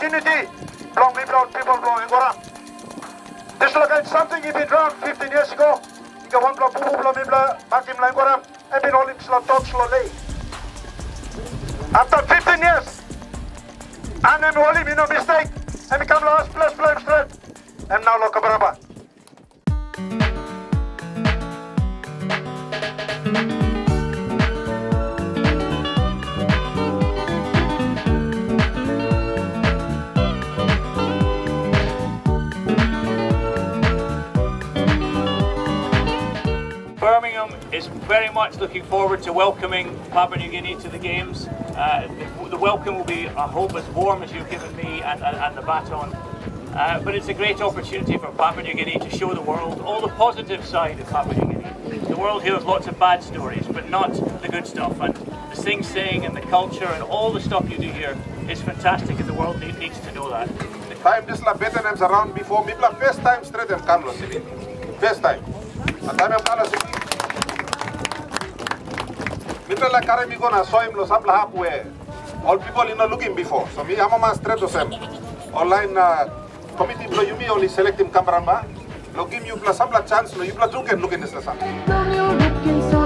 opportunity, long live Lord people blowing water. Dislocate something if it drowned 15 years ago. You can one blow, boo, blow, me blow, back him like water, and been holding slow, talk slowly. After 15 years, and I'm holding made no mistake, and become last plus, blame straight. I'm now local brother. Birmingham is very much looking forward to welcoming Papua New Guinea to the Games. Uh, the, the welcome will be, I hope, as warm as you've given me and, and, and the baton. Uh, but it's a great opportunity for Papua New Guinea to show the world all the positive side of Papua New Guinea. The world hears lots of bad stories, but not the good stuff. And the sing sing and the culture and all the stuff you do here is fantastic, and the world needs to know that. Time this la better around before me first time straight them come. First time. A time em kala city. Mitra la kare mi gona so him lo sabla hap where all people in not looking before. So me I'm a man straight to them. Online uh, committee blow you me only select him Kambaramba. Lo give you plus sabla chance lo you plus look and look in this la